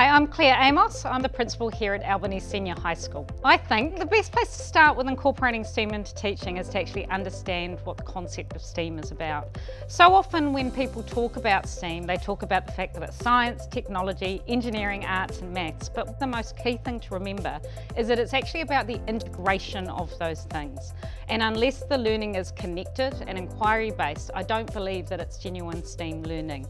Hi, I'm Claire Amos. I'm the principal here at Albany Senior High School. I think the best place to start with incorporating STEAM into teaching is to actually understand what the concept of STEAM is about. So often when people talk about STEAM, they talk about the fact that it's science, technology, engineering, arts and maths, but the most key thing to remember is that it's actually about the integration of those things. And unless the learning is connected and inquiry based, I don't believe that it's genuine STEAM learning.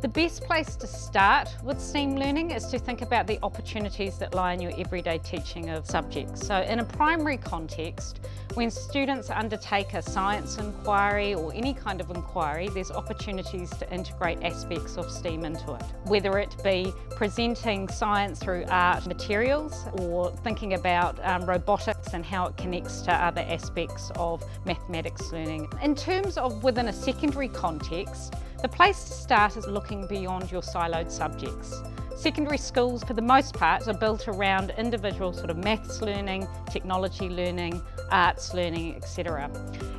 The best place to start with STEAM learning is to think about the opportunities that lie in your everyday teaching of subjects. So in a primary context, when students undertake a science inquiry or any kind of inquiry, there's opportunities to integrate aspects of STEAM into it. Whether it be presenting science through art materials or thinking about um, robotics and how it connects to other aspects of mathematics learning. In terms of within a secondary context, the place to start is looking beyond your siloed subjects. Secondary schools, for the most part, are built around individual sort of maths learning, technology learning, arts learning, etc.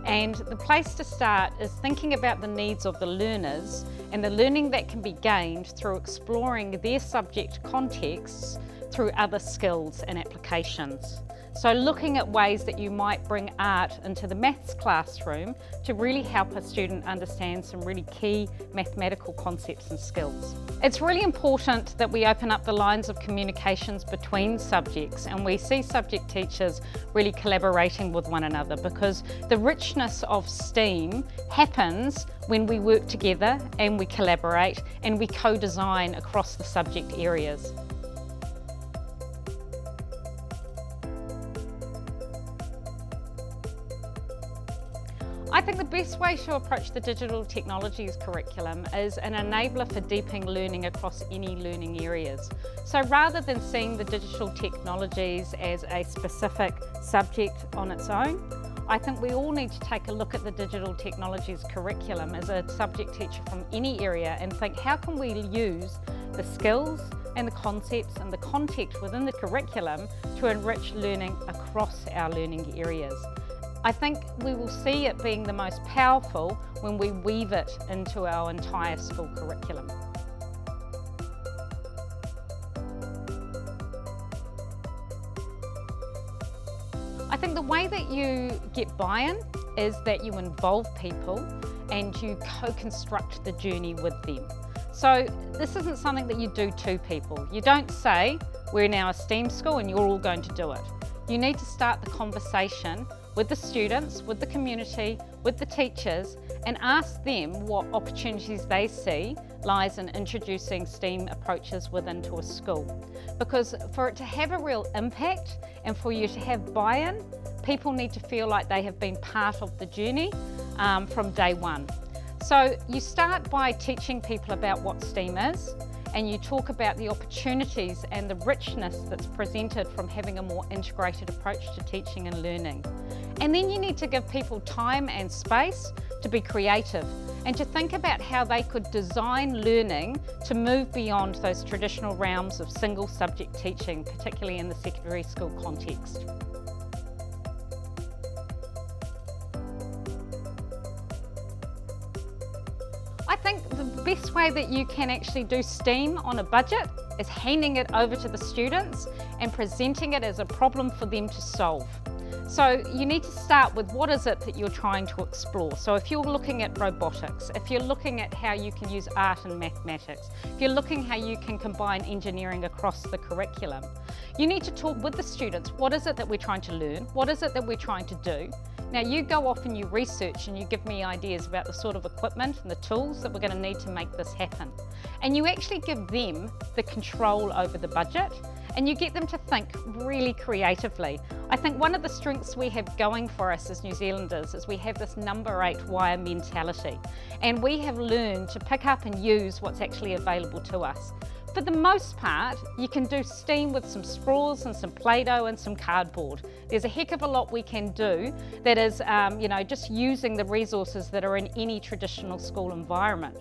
And the place to start is thinking about the needs of the learners and the learning that can be gained through exploring their subject contexts through other skills and applications. So looking at ways that you might bring art into the maths classroom to really help a student understand some really key mathematical concepts and skills. It's really important that we open up the lines of communications between subjects and we see subject teachers really collaborating with one another because the richness of STEAM happens when we work together and we collaborate and we co-design across the subject areas. I think the best way to approach the digital technologies curriculum is an enabler for deepening learning across any learning areas. So rather than seeing the digital technologies as a specific subject on its own, I think we all need to take a look at the digital technologies curriculum as a subject teacher from any area and think how can we use the skills and the concepts and the context within the curriculum to enrich learning across our learning areas. I think we will see it being the most powerful when we weave it into our entire school curriculum. I think the way that you get buy-in is that you involve people and you co-construct the journey with them. So this isn't something that you do to people. You don't say, we're now a STEAM school and you're all going to do it. You need to start the conversation with the students, with the community, with the teachers and ask them what opportunities they see lies in introducing STEAM approaches within to a school. Because for it to have a real impact and for you to have buy-in, people need to feel like they have been part of the journey um, from day one. So you start by teaching people about what STEAM is, and you talk about the opportunities and the richness that's presented from having a more integrated approach to teaching and learning. And then you need to give people time and space to be creative and to think about how they could design learning to move beyond those traditional realms of single subject teaching, particularly in the secondary school context. Best way that you can actually do STEAM on a budget is handing it over to the students and presenting it as a problem for them to solve. So you need to start with what is it that you're trying to explore. So if you're looking at robotics, if you're looking at how you can use art and mathematics, if you're looking how you can combine engineering across the curriculum, you need to talk with the students. What is it that we're trying to learn? What is it that we're trying to do? Now you go off and you research and you give me ideas about the sort of equipment and the tools that we're going to need to make this happen. And you actually give them the control over the budget and you get them to think really creatively. I think one of the strengths we have going for us as New Zealanders is we have this number eight wire mentality and we have learned to pick up and use what's actually available to us. For the most part, you can do STEAM with some straws and some Play-Doh and some cardboard. There's a heck of a lot we can do that is, um, you know, just using the resources that are in any traditional school environment.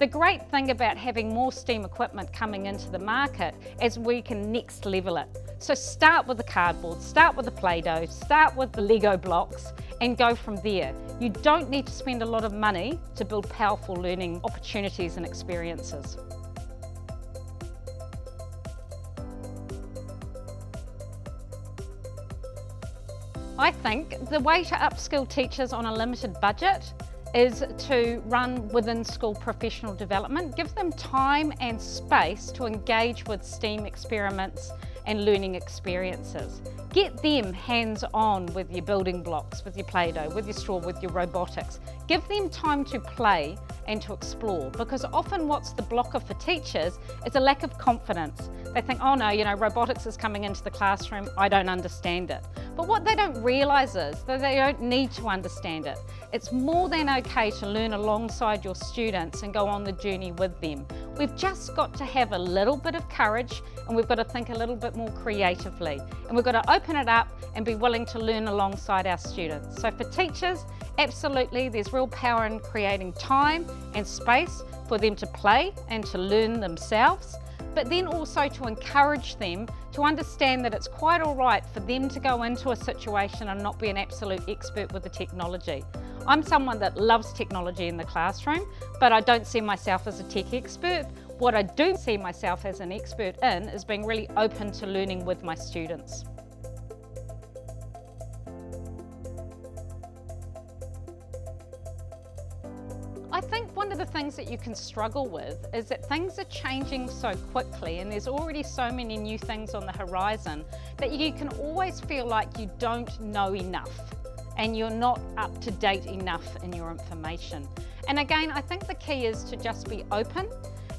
The great thing about having more STEAM equipment coming into the market is we can next level it. So start with the cardboard, start with the Play-Doh, start with the Lego blocks and go from there. You don't need to spend a lot of money to build powerful learning opportunities and experiences. I think the way to upskill teachers on a limited budget is to run within school professional development, give them time and space to engage with STEAM experiments and learning experiences. Get them hands-on with your building blocks, with your Play-Doh, with your straw, with your robotics. Give them time to play and to explore because often what's the blocker for teachers is a lack of confidence. They think, oh no, you know, robotics is coming into the classroom, I don't understand it. But what they don't realise is that they don't need to understand it. It's more than okay to learn alongside your students and go on the journey with them. We've just got to have a little bit of courage and we've got to think a little bit more creatively. And we've got to open it up and be willing to learn alongside our students. So for teachers, absolutely, there's real power in creating time and space for them to play and to learn themselves but then also to encourage them to understand that it's quite all right for them to go into a situation and not be an absolute expert with the technology. I'm someone that loves technology in the classroom, but I don't see myself as a tech expert. What I do see myself as an expert in is being really open to learning with my students. One of the things that you can struggle with is that things are changing so quickly and there's already so many new things on the horizon that you can always feel like you don't know enough and you're not up to date enough in your information. And again, I think the key is to just be open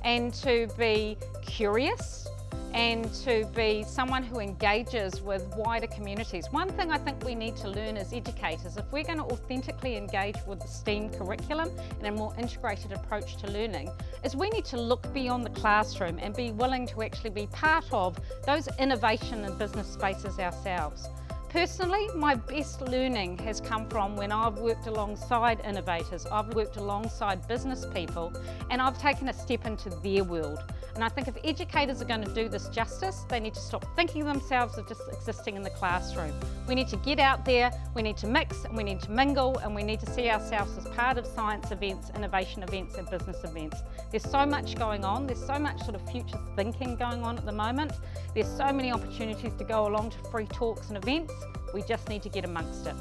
and to be curious and to be someone who engages with wider communities. One thing I think we need to learn as educators, if we're going to authentically engage with the STEAM curriculum and a more integrated approach to learning, is we need to look beyond the classroom and be willing to actually be part of those innovation and business spaces ourselves. Personally, my best learning has come from when I've worked alongside innovators, I've worked alongside business people, and I've taken a step into their world. And I think if educators are going to do this justice, they need to stop thinking themselves of just existing in the classroom. We need to get out there, we need to mix, and we need to mingle, and we need to see ourselves as part of science events, innovation events, and business events. There's so much going on, there's so much sort of future thinking going on at the moment. There's so many opportunities to go along to free talks and events. We just need to get amongst it.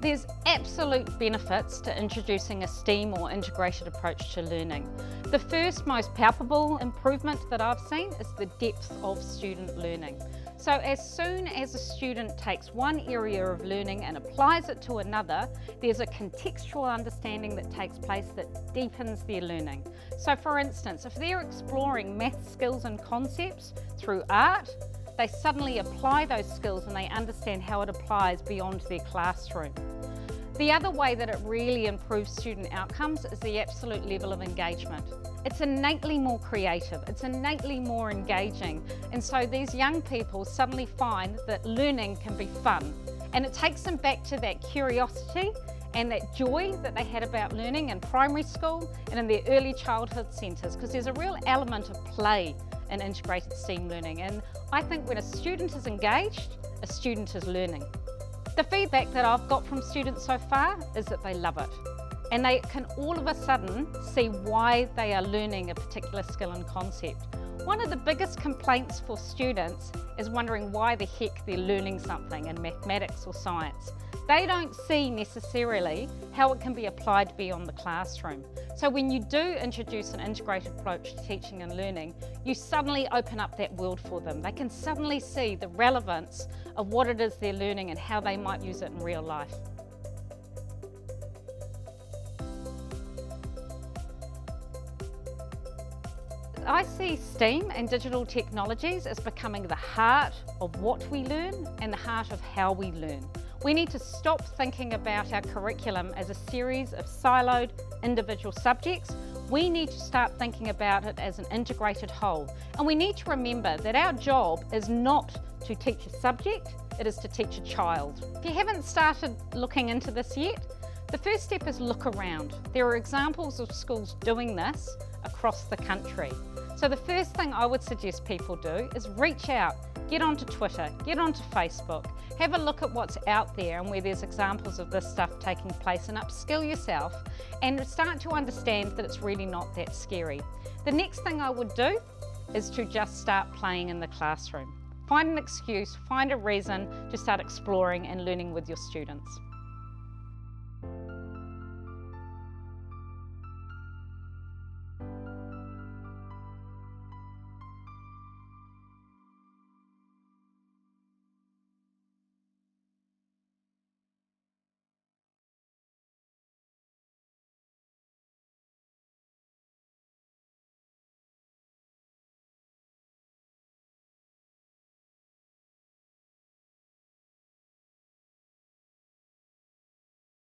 There's absolute benefits to introducing a STEAM or integrated approach to learning. The first most palpable improvement that I've seen is the depth of student learning. So as soon as a student takes one area of learning and applies it to another, there's a contextual understanding that takes place that deepens their learning. So for instance, if they're exploring math skills and concepts through art, they suddenly apply those skills and they understand how it applies beyond their classroom. The other way that it really improves student outcomes is the absolute level of engagement. It's innately more creative, it's innately more engaging, and so these young people suddenly find that learning can be fun. And it takes them back to that curiosity and that joy that they had about learning in primary school and in their early childhood centres, because there's a real element of play in integrated STEAM learning. And I think when a student is engaged, a student is learning. The feedback that I've got from students so far is that they love it. And they can all of a sudden see why they are learning a particular skill and concept. One of the biggest complaints for students is wondering why the heck they're learning something in mathematics or science. They don't see necessarily how it can be applied beyond the classroom. So when you do introduce an integrated approach to teaching and learning, you suddenly open up that world for them. They can suddenly see the relevance of what it is they're learning and how they might use it in real life. I see STEAM and digital technologies as becoming the heart of what we learn and the heart of how we learn. We need to stop thinking about our curriculum as a series of siloed individual subjects. We need to start thinking about it as an integrated whole. And we need to remember that our job is not to teach a subject, it is to teach a child. If you haven't started looking into this yet, the first step is look around. There are examples of schools doing this across the country. So the first thing I would suggest people do is reach out, get onto Twitter, get onto Facebook, have a look at what's out there and where there's examples of this stuff taking place and upskill yourself and start to understand that it's really not that scary. The next thing I would do is to just start playing in the classroom. Find an excuse, find a reason to start exploring and learning with your students.